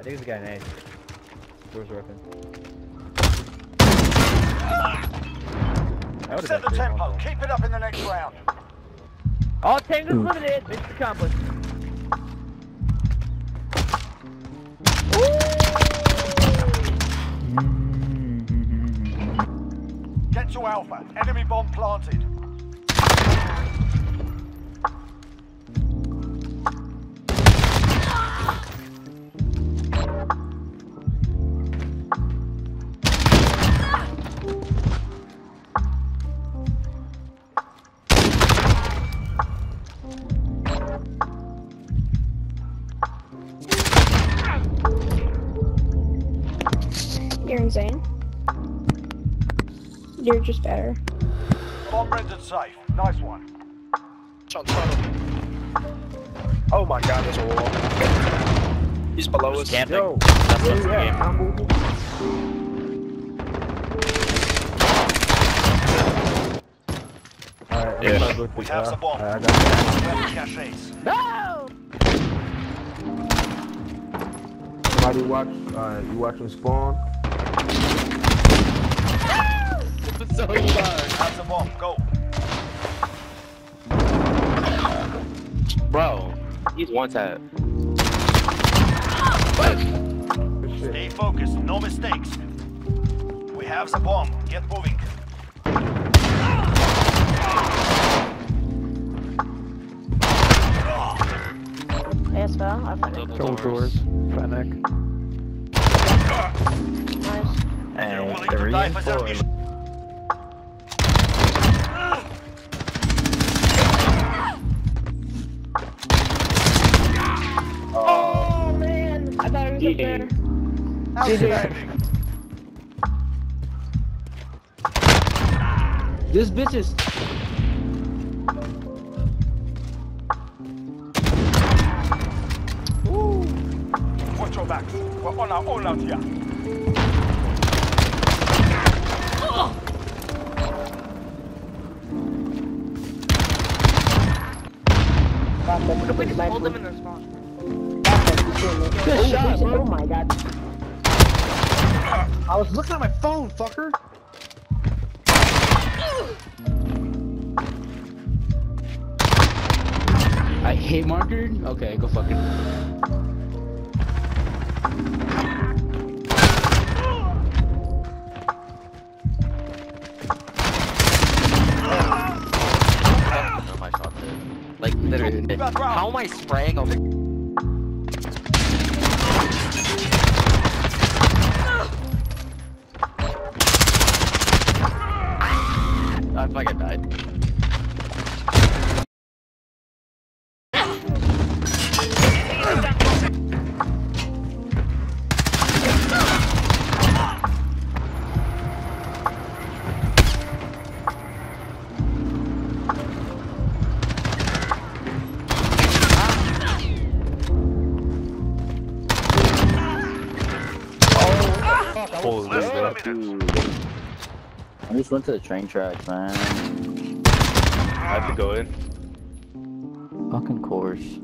I think it's a guy in A. Doors are open. I Set the tempo. awful. Keep it up in the next round. Oh, All tangos limited. Mission accomplished. Get to Alpha. Enemy bomb planted. Insane. You're just better. Bomb rendered safe. Nice one. On tunnel. Oh my god, there's a wall. He's below us. Camping. Yo, That's where what's the at? game. I'm moving. Alright, Yeah. I'm gonna go We have the bomb. alright, I got it. No! Somebody watch, uh, you watching Spawn? So hard. Have the bomb. Go. Bro, he's one tap. Stay focused. No mistakes. We have the bomb. Get moving. ASL, I find it Double Double doors. Fennec. nice. You're willing to die for their mission. Oh man, I thought it was up there. Outstanding. This bitch is. Watch your backs. We're on our own out here. Hold them in their spawn. Good shot, bro. Oh my god. I was looking at my phone, fucker. I hit marker. Okay, go fucking. Like literally, how am I spraying over? I fucking died. Holy Less than a shit. I just went to the train tracks, man. I have to go in. Fucking course.